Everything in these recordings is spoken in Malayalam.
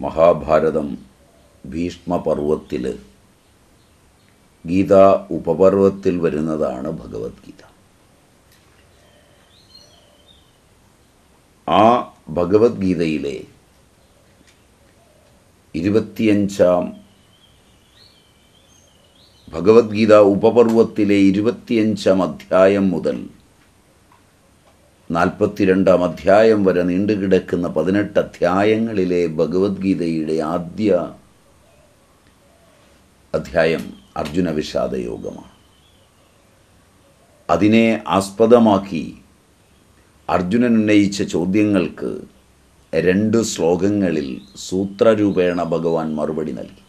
മഹാഭാരതം ഭീഷ്മപർവത്തിൽ ഗീത ഉപപർവത്തിൽ വരുന്നതാണ് ഭഗവത്ഗീത. ആ ഭഗവത്ഗീതയിലെ ഇരുപത്തിയഞ്ചാം ഭഗവത്ഗീത ഉപപർവത്തിലെ ഇരുപത്തിയഞ്ചാം അധ്യായം മുതൽ നാൽപ്പത്തിരണ്ടാം അധ്യായം വരെ നീണ്ടുകിടക്കുന്ന പതിനെട്ട് അധ്യായങ്ങളിലെ ഭഗവത്ഗീതയുടെ ആദ്യ അധ്യായം അർജുന വിഷാദ യോഗമാണ്. അതിനെ ആസ്പദമാക്കി അർജുനൻ ഉന്നയിച്ച ചോദ്യങ്ങൾക്ക് രണ്ട് ശ്ലോകങ്ങളിൽ സൂത്രരൂപേണ ഭഗവാൻ മറുപടി നൽകി.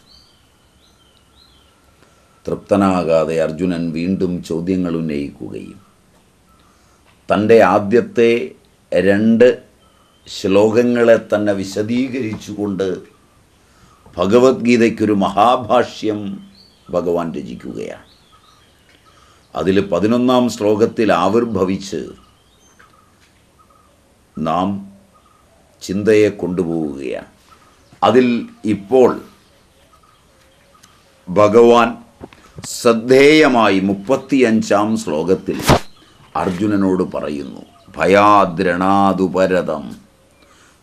തൃപ്തനാകാതെ അർജുനൻ വീണ്ടും ചോദ്യങ്ങൾ ഉന്നയിക്കുകയും തന്റെ ആദ്യത്തെ രണ്ട് ശ്ലോകങ്ങളെ തന്നെ വിശദീകരിച്ചുകൊണ്ട് ഭഗവത്ഗീതയ്ക്കൊരു മഹാഭാഷ്യം ഭഗവാൻ രചിക്കുകയാണ്. അതിൽ പതിനൊന്നാം ശ്ലോകത്തിൽ ആവിർഭവിച്ച് നാം ചിന്തയെ കൊണ്ടുപോവുകയാണ്. അതിൽ ഇപ്പോൾ ഭഗവാൻ ശ്രദ്ധേയമായി മുപ്പത്തിയഞ്ചാം ശ്ലോകത്തിൽ അർജുനനോട് പറയുന്നു ഭയാദ്രണാതുപരതം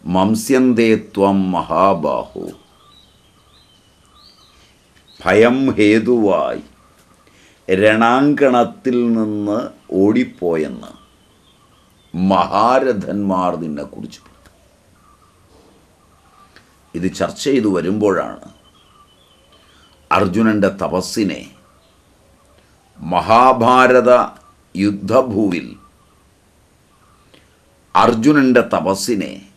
മംസ്യന്തേ ത്വം മഹാബാഹു. ഭയം ഹേതുവായി രണാങ്കണത്തിൽ നിന്ന് ഓടിപ്പോയെന്ന് മഹാരഥന്മാർ നിന്നെക്കുറിച്ച് ഇത് ചർച്ച ചെയ്തു വരുമ്പോഴാണ് അർജുനന്റെ തപസ്സിനെ മഹാഭാരത യുദ്ധഭൂവിൽ അർജുനന്റെ തപസ്സിനെ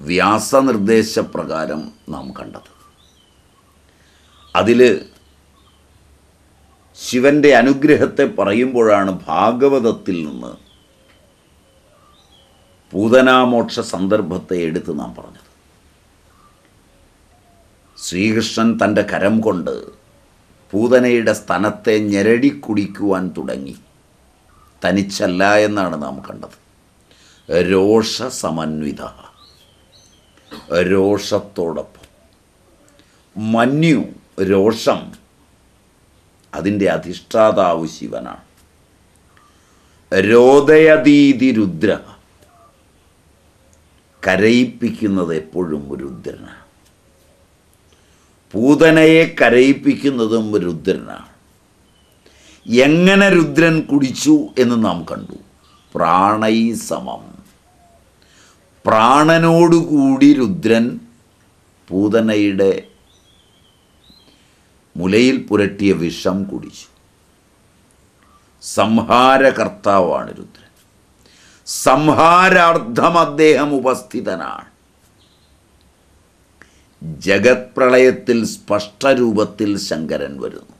വ്യാസനിർദ്ദേശപ്രകാരം നാം കണ്ടത്. അതിൽ ശിവന്റെ അനുഗ്രഹത്തെ പറയുമ്പോഴാണ് ഭാഗവതത്തിൽ നിന്ന് പൂതനാമോക്ഷ സന്ദർഭത്തെ എടുത്ത് നാം പറഞ്ഞത്. ശ്രീകൃഷ്ണൻ തന്റെ കരം കൊണ്ട് പൂതനയുടെ സ്ഥലത്തെ ഞെരടി കുടിക്കുവാൻ തുടങ്ങി. തനിച്ചല്ല എന്നാണ് നാം കണ്ടത്. രോഷ സമന്വിത രോഷത്തോടൊപ്പം. മന്യു രോഷം അതിന്റെ അധിഷ്ഠാതാവ് ശിവനാണ്. രോദയതീതി രുദ്ര. കരയിപ്പിക്കുന്നത് എപ്പോഴും രുദ്രനാണ്. പൂതനയെ കരയിപ്പിക്കുന്നതും രുദ്രനാണ്. എങ്ങനെ രുദ്രൻ കുടിച്ചു എന്ന് നാം കണ്ടു. പ്രാണൈ സമം. പ്രാണനോടുകൂടി രുദ്രൻ പൂതനയുടെ മുലയിൽ പുരട്ടിയ വിഷം കുടിച്ചു. സംഹാരകർത്താവാണ് രുദ്രൻ. സംഹാരാർത്ഥം അദ്ദേഹം ഉപസ്ഥിതനാണ്. ജഗത്പ്രളയത്തിൽ സ്പഷ്ടരൂപത്തിൽ ശങ്കരൻ വരുന്നു.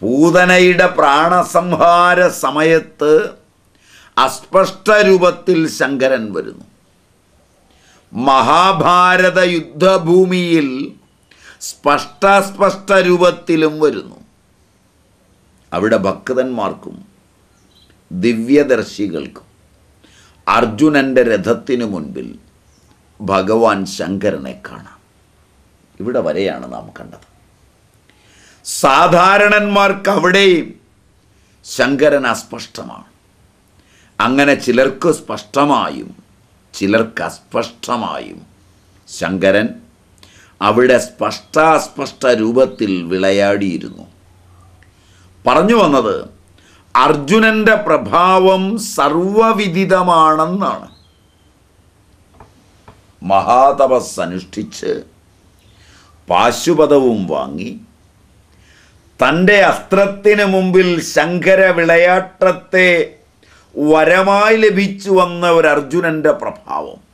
പൂതനയുടെ പ്രാണസംഹാര സമയത്ത് അസ്പഷ്ടരൂപത്തിൽ ശങ്കരൻ വരുന്നു. മഹാഭാരത യുദ്ധഭൂമിയിൽ സ്പഷ്ടാസ്പഷ്ട രൂപത്തിലും വരുന്നു. അവിടെ ഭക്തന്മാർക്കും ദിവ്യദർശികൾക്കും അർജുനന്റെ രഥത്തിനു മുൻപിൽ ഭഗവാൻ ശങ്കരനെ കാണാം. ഇവിടെ വരെയാണ് നാം കണ്ടത്. സാധാരണന്മാർക്ക് അവിടെയും ശങ്കരൻ അസ്പഷ്ടമാണ്. അങ്ങനെ ചിലർക്ക് സ്പഷ്ടമായും ചിലർക്ക് അസ്പഷ്ടമായും ശങ്കരൻ അവിടെ സ്പഷ്ടാസ്പഷ്ട രൂപത്തിൽ വിളയാടിയിരുന്നു. പറഞ്ഞു വന്നത് അർജുനന്റെ പ്രഭാവം സർവവിദിതമാണെന്നാണ്. മഹാതപസ് അനുഷ്ഠിച്ച് പാശുപതവും വാങ്ങി തന്റെ അസ്ത്രത്തിന് മുമ്പിൽ ശങ്കര വിളയാട്ടത്തെ വരമായി ലഭിച്ചു വന്ന ഒരു അർജുനന്റെ പ്രഭാവം.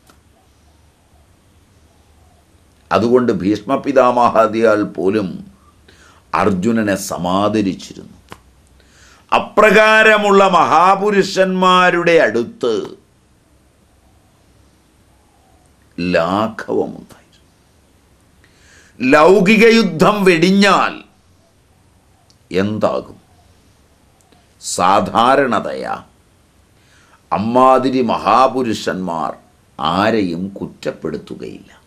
അതുകൊണ്ട് ഭീഷ്മപിതാമഹാദിയാൽ പോലും അർജുനനെ സമാദരിച്ചിരുന്നു. അപ്രകാരമുള്ള മഹാപുരുഷന്മാരുടെ അടുത്ത് ലാഘവമുണ്ടായിരുന്നു. ലൗകിക യുദ്ധം വെടിഞ്ഞാൽ എന്താകും? സാധാരണതയാ അമ്മാതിരി മഹാപുരുഷന്മാർ ആരെയും കുറ്റപ്പെടുത്തുകയില്ല.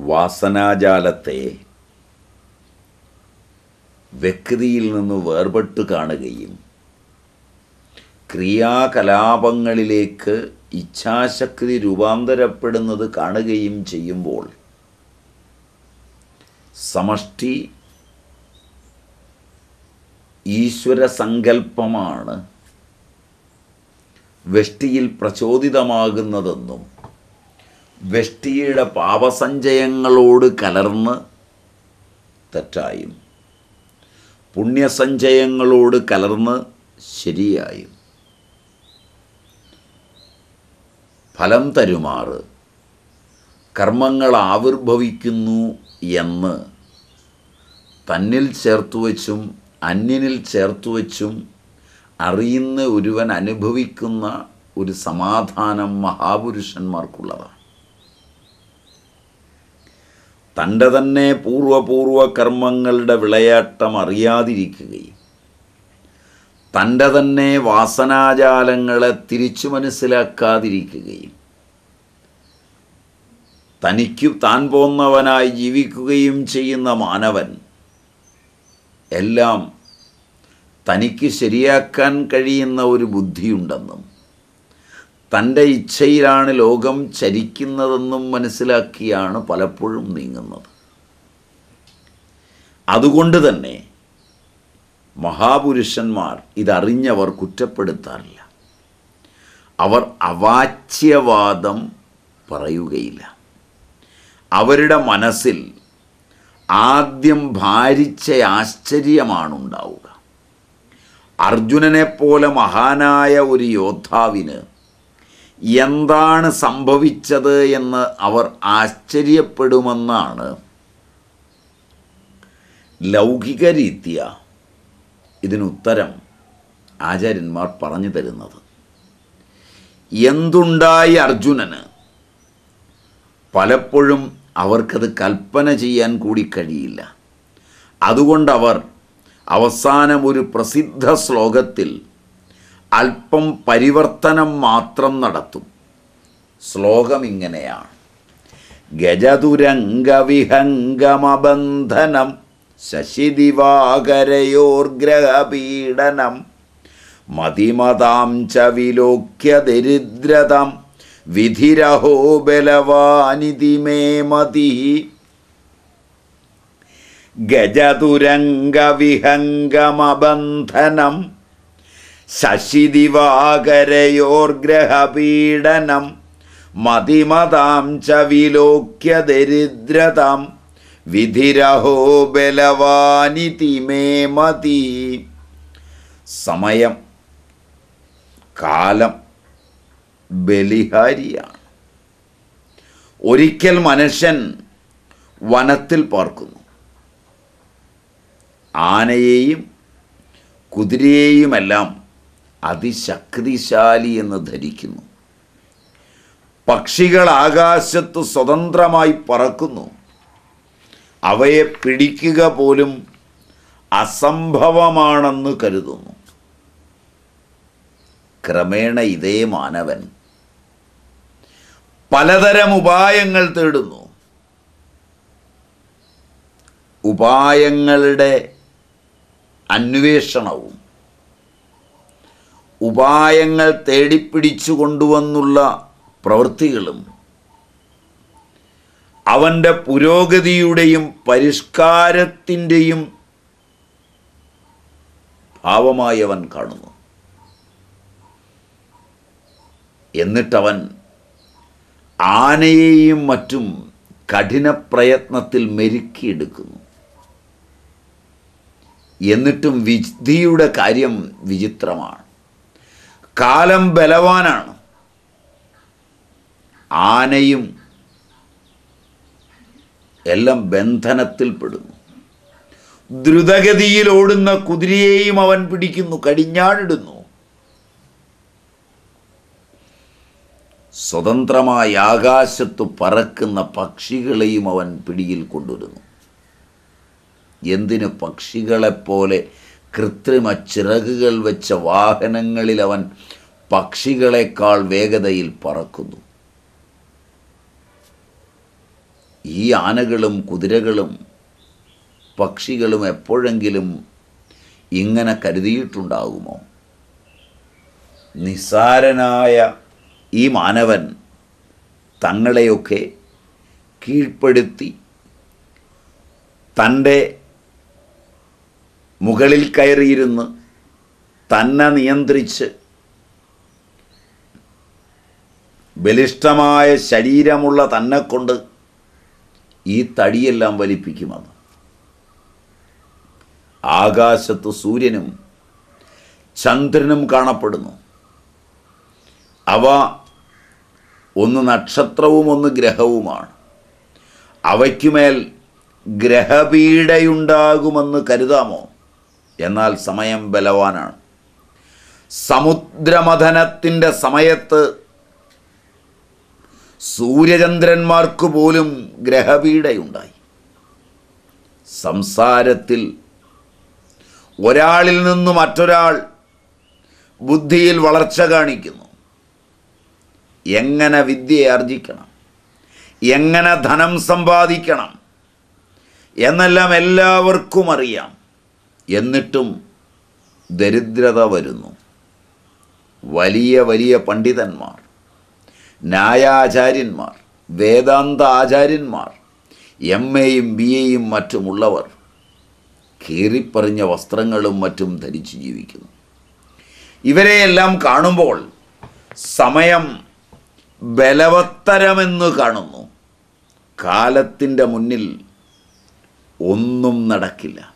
വാസനാജാലത്തെ വ്യക്തിയിൽ നിന്ന് വേർപെട്ട് കാണുകയും ക്രിയാകലാപങ്ങളിലേക്ക് ഇച്ഛാശക്തി രൂപാന്തരപ്പെടുന്നത് കാണുകയും ചെയ്യുമ്പോൾ സമഷ്ടി ഈശ്വര സങ്കല്പമാണ് വെഷ്ടിയിൽ പ്രചോദിതമാകുന്നതെന്നും വെഷ്ടിയുടെ പാപസഞ്ചയങ്ങളോട് കലർന്ന് തെറ്റായും പുണ്യസഞ്ചയങ്ങളോട് കലർന്ന് ശരിയായും. ഫലം തരുമാറ്. കർമ്മങ്ങൾ ആവിർഭവിക്കുന്നു എന്ന് തന്നിൽ ചേർത്തു വച്ചും അന്യനിൽ ചേർത്തു വച്ചും അറിയുന്ന ഒരുവൻ അനുഭവിക്കുന്ന ഒരു സമാധാനം മഹാപുരുഷന്മാർക്കുള്ളതാണ്. തന്റെ തന്നെ പൂർവപൂർവ കർമ്മങ്ങളുടെ വിളയാട്ടം അറിയാതിരിക്കുകയും തന്റെ തന്നെ വാസനാജാലങ്ങളെ തിരിച്ചു മനസ്സിലാക്കാതിരിക്കുകയും തനിക്ക് താൻ പോന്നവനായി ജീവിക്കുകയും ചെയ്യുന്ന മാനവൻ. എല്ലാം തനിക്ക് ശരിയാക്കാൻ കഴിയുന്ന ഒരു ബുദ്ധിയുണ്ടെന്നും തന്റെ ഇച്ഛയിലാണ് ലോകം ചരിക്കുന്നതെന്നും മനസ്സിലാക്കിയാണ് പലപ്പോഴും നീങ്ങുന്നത്. അതുകൊണ്ട് തന്നെ മഹാപുരുഷന്മാർ ഇതറിഞ്ഞവർ കുറ്റപ്പെടുത്താറില്ല. അവർ അവാച്യവാദം പറയുകയില്ല. അവരുടെ മനസ്സിൽ ആദ്യം ഭാരിച്ച ആശ്ചര്യമാണ് ഉണ്ടാവുക അർജുനനെപ്പോലെ മഹാനായ ഒരു യോദ്ധാവിന് എന്താണ് സംഭവിച്ചത് എന്ന് അവർ ആശ്ചര്യപ്പെടുമെന്നാണ് ലൗകിക രീതിയ ഇതിനുത്തരം ആചാര്യന്മാർ പറഞ്ഞു തരുന്നത്. എന്തുണ്ടായി അർജുനന്? പലപ്പോഴും അവർക്കത് കൽപ്പന ചെയ്യാൻ കൂടി കഴിയില്ല. അതുകൊണ്ടവർ അവസാനം ഒരു പ്രസിദ്ധ ശ്ലോകത്തിൽ അല്പം പരിവർത്തനം മാത്രം നടത്തും. ശ്ലോകം ഇങ്ങനെയാണ്. ഗജതുരംഗവിഹംഗമബന്ധനം ശശിദിവാകരയോർഗ്രഹപീഡനം മതിമതാം ച വിലോക്യ ദരിദ്രതം വിധിരഹോ ബലവാനിതി മേ മതി ഗജതുരംഗവിഹംഗമബന്ധനം ശശിദിവാകരയോർഗ്രഹപീഡനം മതിമതാം ച വിലോക്യ ദരിദ്രതാം വിധിരഹോ ബലവാനിതി മേ മതി സമയം കാലം ബലിഹാരിയാണ്. ഒരിക്കൽ മനുഷ്യൻ വനത്തിൽ പാർക്കുന്നു. ആനയെയും കുതിരയെയുമെല്ലാം അതിശക്തിശാലി എന്ന് ധരിക്കുന്നു. പക്ഷികൾ ആകാശത്ത് സ്വതന്ത്രമായി പറക്കുന്നു. അവയെ പിടിക്കുക പോലും അസംഭവമാണെന്ന് കരുതുന്നു. ക്രമേണ ഇതേ മാനവൻ പലതരം ഉപായങ്ങൾ തേടുന്നു. ഉപായങ്ങളുടെ അന്വേഷണവും ഉപായങ്ങൾ തേടിപ്പിടിച്ചു കൊണ്ടുവന്നുള്ള പ്രവൃത്തികളും അവന്റെ പുരോഗതിയുടെയും പരിഷ്കാരത്തിന്റെയും ഭാവമായി അവൻ കാണുന്നു. എന്നിട്ടവൻ ആനയെയും മറ്റും കഠിന പ്രയത്നത്തിൽ മെരുക്കിയെടുക്കുന്നു. എന്നിട്ടും വിധിയുടെ കാര്യം വിചിത്രമാണ്. കാലം ബലവാനാണ്. ആനയും എല്ലാം ബന്ധനത്തിൽപ്പെടുന്നു ദ്രുതഗതിയിൽ ഓടുന്ന കുതിരയെയും അവൻ പിടിക്കുന്നു കടിഞ്ഞാണിടുന്നു. സ്വതന്ത്രമായി ആകാശത്തു പറക്കുന്ന പക്ഷികളെയും അവൻ പിടിയിൽ കൊണ്ടുവരുന്നു. എന്തിന് പക്ഷികളെപ്പോലെ കൃത്രിമ ചിറകുകൾ വെച്ച വാഹനങ്ങളിൽ അവൻ പക്ഷികളെക്കാൾ വേഗതയിൽ പറക്കുന്നു. ഈ ആനകളും കുതിരകളും പക്ഷികളും എപ്പോഴെങ്കിലും ഇങ്ങനെ കരുതിയിട്ടുണ്ടാകുമോ? നിസ്സാരനായ ഈ മാനവൻ തങ്ങളെയൊക്കെ കീഴ്പ്പെടുത്തി തന്റെ മുകളിൽ കയറിയിരുന്ന് തന്നെ നിയന്ത്രിച്ച് ബലിഷ്ഠമായ ശരീരമുള്ള തന്നെ കൊണ്ട് ഈ തടിയെല്ലാം വലിപ്പിക്കുമെന്ന്. ആകാശത്ത് സൂര്യനും ചന്ദ്രനും കാണപ്പെടുന്നു. അവ ഒന്ന് നക്ഷത്രവും ഒന്ന് ഗ്രഹവുമാണ്. അവയ്ക്കുമേൽ ഗ്രഹപീഡയുണ്ടാകുമെന്ന് കരുതാമോ? എന്നാൽ സമയം ബലവാനാണ്. സമുദ്രമഥനത്തിന്റെ സമയത്ത് സൂര്യചന്ദ്രന്മാർക്ക് പോലും ഗ്രഹപീഡയുണ്ടായി. സംസാരത്തിൽ ഒരാളിൽ നിന്ന് മറ്റൊരാൾ ബുദ്ധിയിൽ വളർച്ച കാണിക്കുന്നു. എങ്ങനെ വിദ്യ ആർജിക്കണം? എങ്ങനെ ധനം സമ്പാദിക്കണം? എന്നെല്ലാം എല്ലാവർക്കും അറിയാം. എന്നിട്ടും ദരിദ്രത വരുന്നു. വലിയ വലിയ പണ്ഡിതന്മാർ ന്യായാചാര്യന്മാർ വേദാന്ത ആചാര്യന്മാർ എം എയും ബി എയും മറ്റുമുള്ളവർ കീറിപ്പറിഞ്ഞ വസ്ത്രങ്ങളും മറ്റും ധരിച്ച് ജീവിക്കുന്നു. ഇവരെയെല്ലാം കാണുമ്പോൾ സമയം ബലവത്തരമെന്ന് കാണുന്നു. കാലത്തിന്റെ മുന്നിൽ ഒന്നും നടക്കില്ല.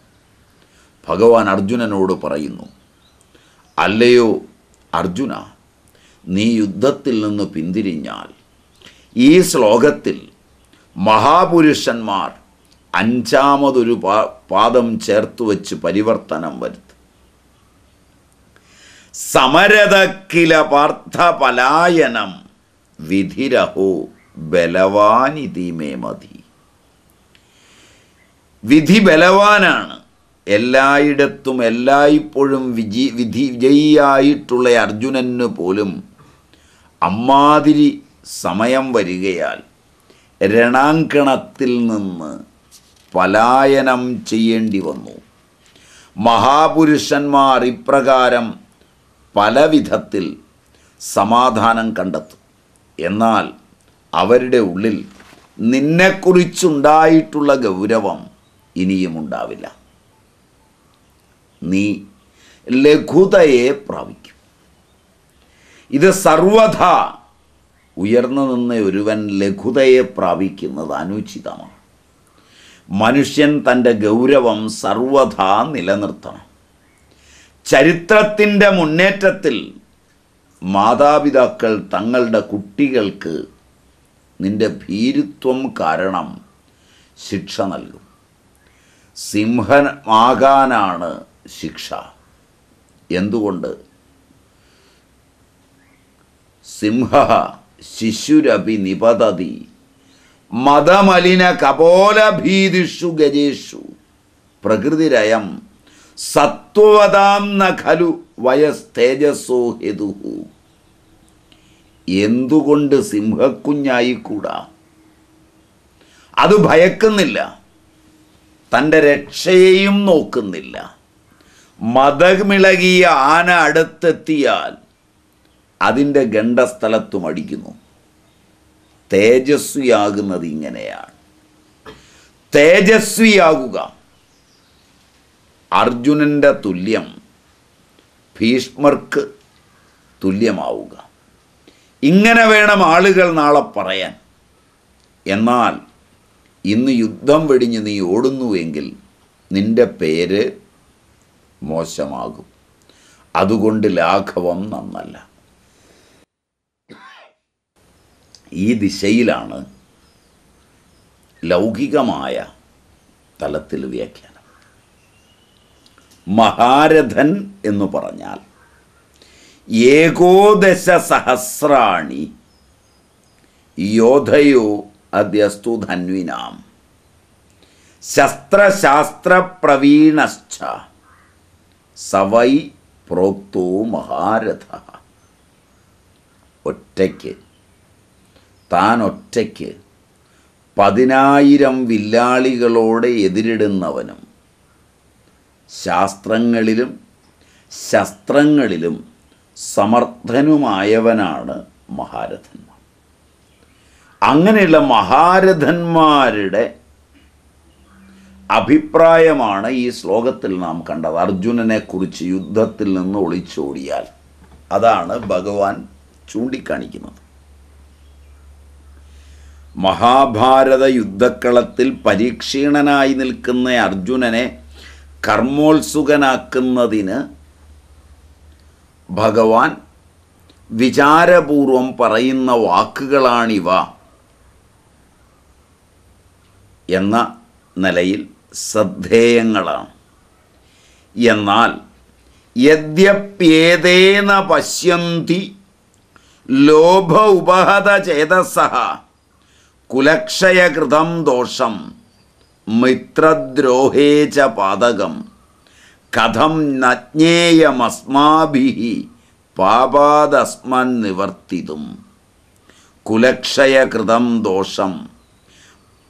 ഭഗവാൻ അർജുനനോട് പറയുന്നു അല്ലയോ അർജുന നീ യുദ്ധത്തിൽ നിന്ന് പിന്തിരിഞ്ഞാൽ ഈ ശ്ലോകത്തിൽ മഹാപുരുഷന്മാർ അഞ്ചാമതൊരു പാ പാദം ചേർത്ത് വച്ച് പരിവർത്തനം വരുത്തും. സമരതക്കില പാർത്ഥ പലായനം വിധിരഹോ ബലവാനിതി മേ മതി. വിധി ബലവാനാണ്. എല്ലായിടത്തും എല്ലായ്പ്പോഴും വിജി വിധി വിജയിയായിട്ടുള്ള അർജുനന് പോലും അമ്മാതിരി സമയം വരികയാൽ രണാങ്കണത്തിൽ നിന്ന് പലായനം ചെയ്യേണ്ടി വന്നു. മഹാപുരുഷന്മാർ ഇപ്രകാരം പലവിധത്തിൽ സമാധാനം കണ്ടെത്തും. എന്നാൽ അവരുടെ ഉള്ളിൽ നിന്നെക്കുറിച്ചുണ്ടായിട്ടുള്ള ഗൗരവം ഇനിയും ഉണ്ടാവില്ല. നീ ലഘുതയെ പ്രാപിക്കും. ഇത് സർവഥ ഉയർന്നു നിന്ന ഒരുവൻ ലഘുതയെ പ്രാപിക്കുന്നത് അനുചിതമാണ്. മനുഷ്യൻ തന്റെ ഗൗരവം സർവഥ നിലനിർത്തണം. ചരിത്രത്തിന്റെ മുന്നേറ്റത്തിൽ മാതാപിതാക്കൾ തങ്ങളുടെ കുട്ടികൾക്ക് നിന്റെ ഭീരുത്വം കാരണം ശിക്ഷ നൽകും. സിംഹമാകാനാണ് ശിക്ഷ. എന്തുകൊണ്ട്? സിംഹ ശിശുരപി നിപതതി മതമലിന കപോലഭീതിഷു ഗജേഷു. പ്രകൃതിരയം സത്വതാം നഖലു വയസ് തേജസ്സോ ഹെതുഹു. എന്തുകൊണ്ട് സിംഹക്കുഞ്ഞായിക്കൂടാ? അത് ഭയക്കുന്നില്ല. തന്റെ രക്ഷയെയും നോക്കുന്നില്ല. മതമിളകിയ ആന അടുത്തെത്തിയാൽ അതിന്റെ ഗണ്ഡസ്ഥലത്തും അടിക്കുന്നു. തേജസ്വിയാകുന്നത് ഇങ്ങനെയാണ്. തേജസ്വിയാകുക. അർജുനന്റെ തുല്യം ഭീഷ്മർക്ക് തുല്യമാവുക. ഇങ്ങനെ വേണം ആളുകൾ നാളെ പറയാൻ. എന്നാൽ ഇന്ന് യുദ്ധം വെടിഞ്ഞ് നീ ഓടുന്നുവെങ്കിൽ നിന്റെ പേര് മോശമാകും. അതുകൊണ്ട് ലാഘവം നന്നല്ല. ഈ ദിശയിലാണ് ലൗകികമായ തലത്തിൽ വ്യാഖ്യാനം. മഹാരഥൻ എന്ന് പറഞ്ഞാൽ ഏകോദശ സഹസ്രാണി യോധയോ അദ്യസ്തു ധന്വിനാം ശസ്ത്രശാസ്ത്രപ്രവീണശ്ച സവൈ പ്രോക്തോ മഹാരഥ. ഒറ്റയ്ക്ക് താൻ ഒറ്റയ്ക്ക് പതിനായിരം വില്ലാളികളോടെ എതിരിടുന്നവനും ശാസ്ത്രങ്ങളിലും ശസ്ത്രങ്ങളിലും സമർത്ഥനുമായവനാണ് മഹാരഥന്മാർ. അങ്ങനെയുള്ള മഹാരഥന്മാരുടെ അഭിപ്രായമാണ് ഈ ശ്ലോകത്തിൽ നാം കണ്ടത്. അർജുനനെ കുറിച്ച് യുദ്ധത്തിൽ നിന്ന് ഒളിച്ചോടിയാൽ. അതാണ് ഭഗവാൻ ചൂണ്ടിക്കാണിക്കുന്നത്. മഹാഭാരത യുദ്ധക്കളത്തിൽ പരീക്ഷീണനായി നിൽക്കുന്ന അർജുനനെ കർമ്മോത്സുകനാക്കുന്നതിന് ഭഗവാൻ വിചാരപൂർവം പറയുന്ന വാക്കുകളാണിവ എന്ന നിലയിൽ ശ്രദ്ധേയങ്ങളാണ്. എന്നാൽ യദ്യപ്യേതേന പശ്യന്തി ലോഭ ഉപഹത ചേതസഹ കുലക്ഷയകൃതം ദോഷം. മിത്രദ്രോഹേ ച പാതകം. കഥം നജ്ഞേയമസ്മാഭി പാപാദസ്മൻ നിവർത്തിതും. കുലക്ഷയകൃതം ദോഷം.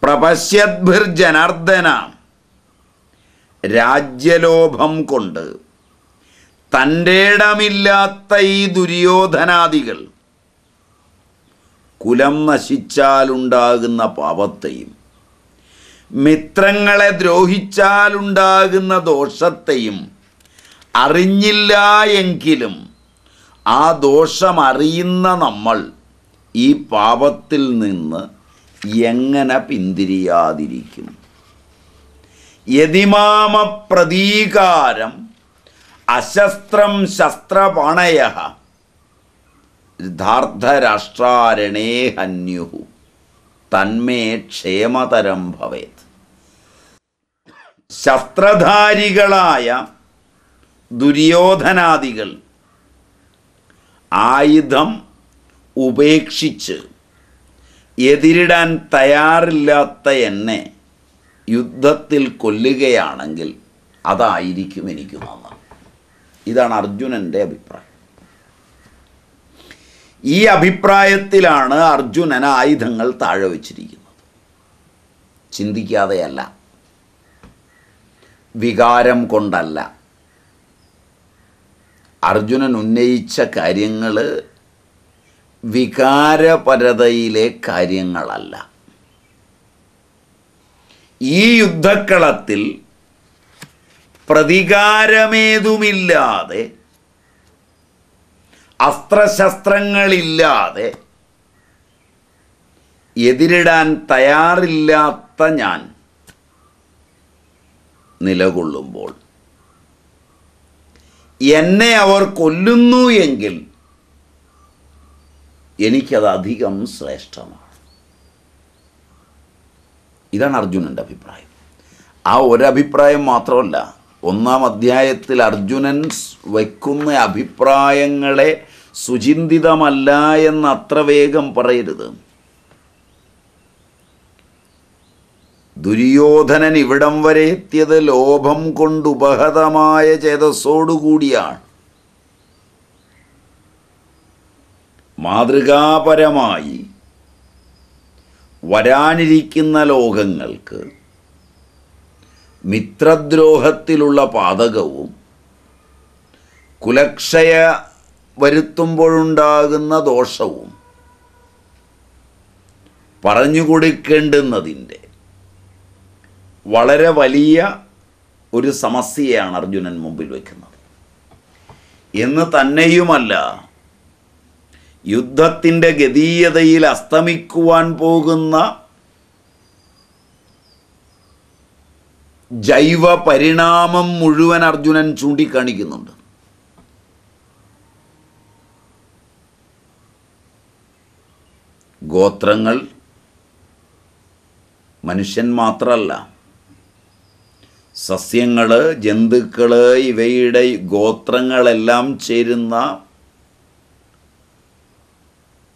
പ്രപശ്യദ്ഭിർജനാർദ്ദന. രാജ്യലോഭം കൊണ്ട്. തന്റെ ഇടമില്ലാത്ത ഈ ദുര്യോധനാദികൾ. കുലം നശിച്ചാലുണ്ടാകുന്ന പാപത്തെയും മിത്രങ്ങളെ ദ്രോഹിച്ചാലുണ്ടാകുന്ന ദോഷത്തെയും അറിഞ്ഞില്ല എങ്കിലും ആ ദോഷം അറിയുന്ന നമ്മൾ ഈ പാപത്തിൽ നിന്ന് എങ്ങനെ പിന്തിരിയാതിരിക്കും? യതിമാമ പ്രതീകാരം അശസ്ത്രം ശസ്ത്രപണയ യഥാർത്ഥരാഷ്ട്രാരണേ ഹന്യുഹു തന്മേ ക്ഷേമതരം ഭവേത്. ശസ്ത്രധാരികളായ ദുര്യോധനാദികൾ ആയുധം ഉപേക്ഷിച്ച് എതിരിടാൻ തയ്യാറില്ലാത്ത എന്നെ യുദ്ധത്തിൽ കൊല്ലുകയാണെങ്കിൽ അതായിരിക്കും എനിക്ക് നന്ന് ഇതാണ് അർജുനന്റെ അഭിപ്രായം. ഈ അഭിപ്രായത്തിലാണ് അർജുനൻ ആയുധങ്ങൾ താഴെ വച്ചിരിക്കുന്നത്. ചിന്തിക്കാതെയല്ല. വികാരം കൊണ്ടല്ല. അർജുനൻ ഉന്നയിച്ച കാര്യങ്ങൾ വികാരപരതയിലെ കാര്യങ്ങളല്ല. ഈ യുദ്ധക്കളത്തിൽ പ്രതികാരമേതുമില്ലാതെ അസ്ത്രശസ്ത്രങ്ങളില്ലാതെ എതിരിടാൻ തയ്യാറില്ലാത്ത ഞാൻ നിലകൊള്ളുമ്പോൾ. എന്നെ അവർ കൊല്ലുന്നു എങ്കിൽ എനിക്കത് അധികം ശ്രേഷ്ഠമാണ്. ഇതാണ് അർജുനന്റെ അഭിപ്രായം. ആ ഒരഭിപ്രായം മാത്രമല്ല ഒന്നാം അധ്യായത്തിൽ അർജുനൻ വയ്ക്കുന്ന അഭിപ്രായങ്ങളെ സുചിന്തിതമല്ല എന്ന് അത്ര വേഗം പറയരുത്. ദുര്യോധനൻ ഇവിടം വരെ എത്തിയത് ലോഭം കൊണ്ടുപഹതമായ ചേതസ്സോടുകൂടിയാണ്. മാതൃകാപരമായി വരാനിരിക്കുന്ന ലോകങ്ങൾക്ക് മിത്രദ്രോഹത്തിലുള്ള പാതകവും കുലക്ഷയ വരുത്തുമ്പോഴുണ്ടാകുന്ന ദോഷവും പറഞ്ഞു കൊടുക്കേണ്ടുന്നതിന്റെ വളരെ വലിയ ഒരു സമസ്യയാണ് അർജുനൻ മുമ്പിൽ വയ്ക്കുന്നത് എന്ന് തന്നെയുമല്ല യുദ്ധത്തിന്റെ ഗതീയതയിൽ അസ്തമിക്കുവാൻ പോകുന്ന ജൈവ പരിണാമം മുഴുവൻ അർജുനൻ ചൂണ്ടിക്കാണിക്കുന്നുണ്ട്. ഗോത്രങ്ങൾ മനുഷ്യൻ മാത്രമല്ല സസ്യങ്ങൾ ജന്തുക്കൾ ഇവയുടെ ഗോത്രങ്ങളെല്ലാം ചേരുന്ന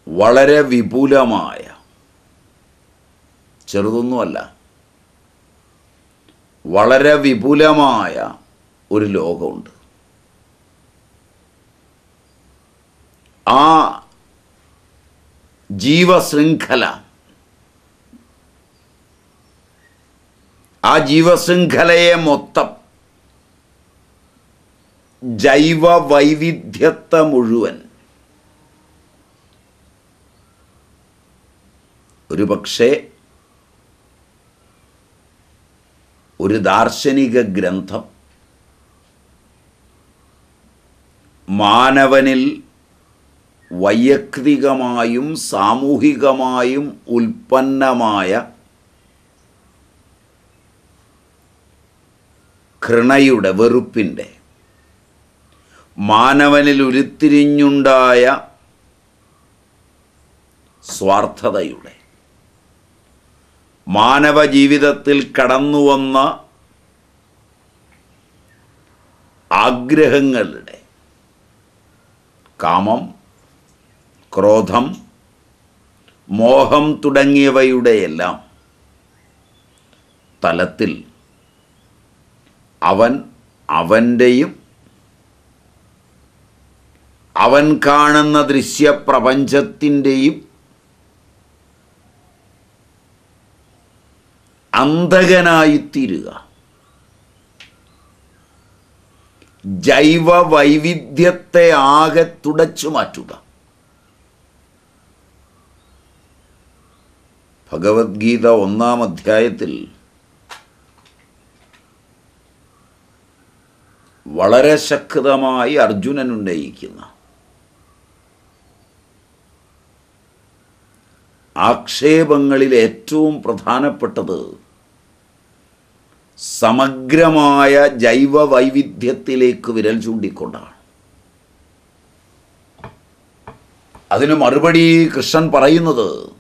വളരെ വിപുലമായ ചെറുതൊന്നുമല്ല വളരെ വിപുലമായ ഒരു ലോകമുണ്ട്. ആ ജീവശൃംഖല ആ ജീവശൃംഖലയെ മൊത്തം ജൈവ വൈവിധ്യത്തെ മുഴുവൻ ഒരു പക്ഷേ ഒരു ദാർശനിക ഗ്രന്ഥം മാനവനിൽ വൈയക്തികമായും സാമൂഹികമായും ഉൽപ്പന്നമായ ഘൃണയുടെ വെറുപ്പിന്റെ മാനവനിൽ ഉരുത്തിരിഞ്ഞുണ്ടായ സ്വാർത്ഥതയുടെ. മാനവ ജീവിതത്തിൽ കടന്നുവന്ന ആഗ്രഹങ്ങളുടെ. കാമം ക്രോധം മോഹം തുടങ്ങിയവയുടെയെല്ലാം തലത്തിൽ അവൻ അവന്റെയും അവൻ കാണുന്ന ദൃശ്യപ്രപഞ്ചത്തിന്റെയും അന്തകനായിത്തീരുക ജൈവ വൈവിധ്യത്തെ ആകെ തുടച്ചു മാറ്റുക. ഭഗവത്ഗീത ഒന്നാം അധ്യായത്തിൽ വളരെ ശക്തമായി അർജുനൻ ഉന്നയിക്കുന്ന ആക്ഷേപങ്ങളിൽ ഏറ്റവും പ്രധാനപ്പെട്ടത് സമഗ്രമായ ജൈവ വൈവിധ്യത്തിലേക്ക് വിരൽ ചൂണ്ടിക്കൊണ്ടാണ്. അതിന് മറുപടി കൃഷ്ണൻ പറയുന്നത്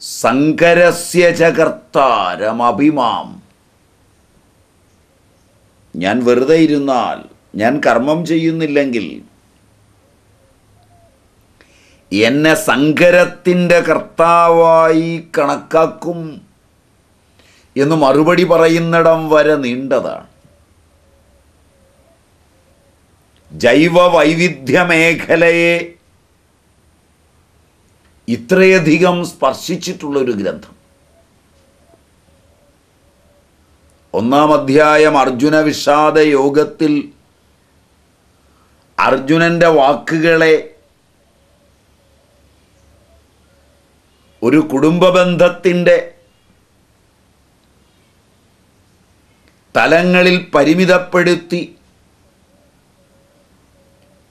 സങ്കരസ്യ ചകർത്താരമഭിമാം ഞാൻ വെറുതെ ഇരുന്നാൽ ഞാൻ കർമ്മം ചെയ്യുന്നില്ലെങ്കിൽ എന്നെ സങ്കരത്തിന്റെ കർത്താവായി കണക്കാക്കും എന്ന് മറുപടി പറയുന്നിടം വരെ നീണ്ടതാണ്. ജൈവ വൈവിധ്യ മേഖലയെ ഇത്രയധികം സ്പർശിച്ചിട്ടുള്ളൊരു ഗ്രന്ഥം. ഒന്നാം അധ്യായം അർജുന വിഷാദ യോഗത്തിൽ അർജുനന്റെ വാക്കുകളെ ഒരു കുടുംബ ബന്ധത്തിന്റെ തലങ്ങളിൽ പരിമിതപ്പെടുത്തി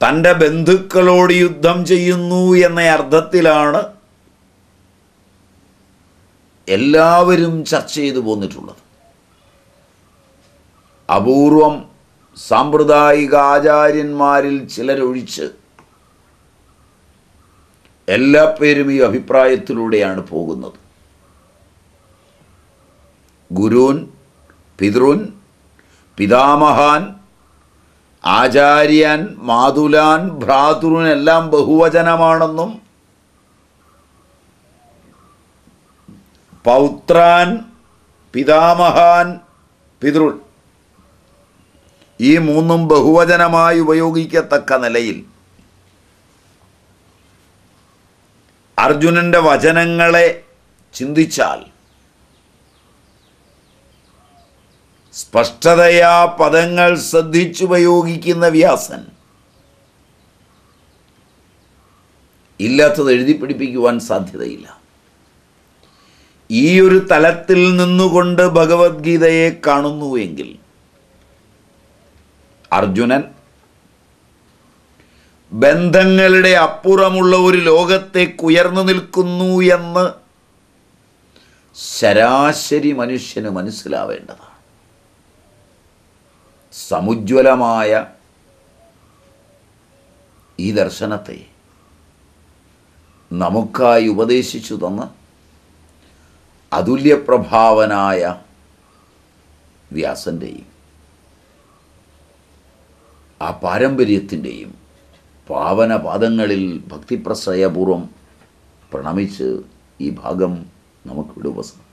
തന്റെ ബന്ധുക്കളോട് യുദ്ധം ചെയ്യുന്നു എന്ന അർത്ഥത്തിലാണ് എല്ലാവരും ചർച്ച ചെയ്തു പോന്നിട്ടുള്ളത്. അപൂർവം സാമ്പ്രദായിക ആചാര്യന്മാരിൽ ചിലരൊഴിച്ച് എല്ലാ പേരും ഈ അഭിപ്രായത്തിലൂടെയാണ് പോകുന്നത്. ഗുരുൻ പിതൃൻ പിതാമഹാൻ ആചാര്യൻ മാതുലാൻ ഭ്രാതൃൻ എല്ലാം ബഹുവചനമാണെന്നും പൗത്രാൻ പിതാമഹാൻ പിതൃൻ ഈ മൂന്നും ബഹുവചനമായി ഉപയോഗിക്കത്തക്ക നിലയിൽ അർജുനന്റെ വചനങ്ങളെ ചിന്തിച്ചാൽ സ്പഷ്ടതയാ പദങ്ങൾ ശ്രദ്ധിച്ചുപയോഗിക്കുന്ന വ്യാസൻ ഇല്ലാത്തത് എഴുതി പിടിപ്പിക്കുവാൻ സാധ്യതയില്ല. ഈ ഒരു തലത്തിൽ നിന്നുകൊണ്ട് ഭഗവത്ഗീതയെ കാണുന്നുവെങ്കിൽ അർജുനൻ ബന്ധങ്ങളുടെ അപ്പുറമുള്ള ഒരു ലോകത്തേക്ക് ഉയർന്നു നിൽക്കുന്നു എന്ന് ശരാശരി മനുഷ്യന് മനസ്സിലാവേണ്ടതാണ്. സമുജ്വലമായ ഈ ദർശനത്തെ നമുക്കായി ഉപദേശിച്ചു തന്ന അതുല്യപ്രഭാവനായ വ്യാസന്റെയും ആ പാരമ്പര്യത്തിന്റെയും പാവനപാദങ്ങളിൽ ഭക്തിപ്രശ്രയപൂർവം പ്രണമിച്ച് ഈ ഭാഗം നമുക്കിവിടെ ഉപസം